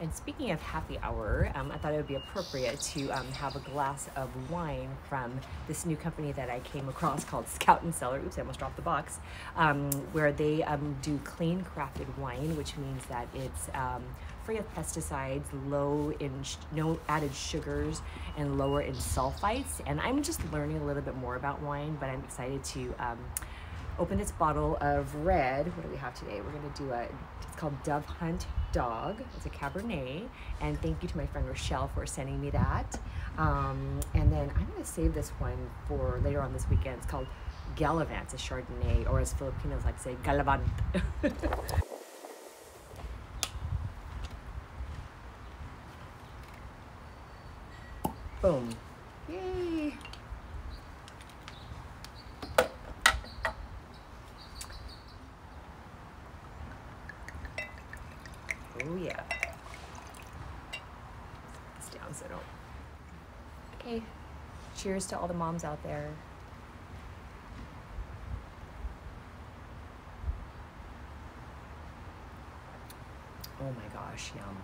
And speaking of happy hour, um, I thought it would be appropriate to um, have a glass of wine from this new company that I came across called Scout and Cellar. Oops, I almost dropped the box. Um, where they um, do clean crafted wine, which means that it's um, free of pesticides, low in no added sugars, and lower in sulfites. And I'm just learning a little bit more about wine, but I'm excited to um, open this bottle of red. What do we have today? We're gonna do a, it's called Dove Hunt Dog. It's a Cabernet. And thank you to my friend Rochelle for sending me that. Um, and then I'm gonna save this one for later on this weekend. It's called Gallivant, it's a Chardonnay, or as Filipinos like to say, Galavant. Boom. Yay. Oh yeah. Let's down so don't. Okay. Cheers to all the moms out there. Oh my gosh, yum.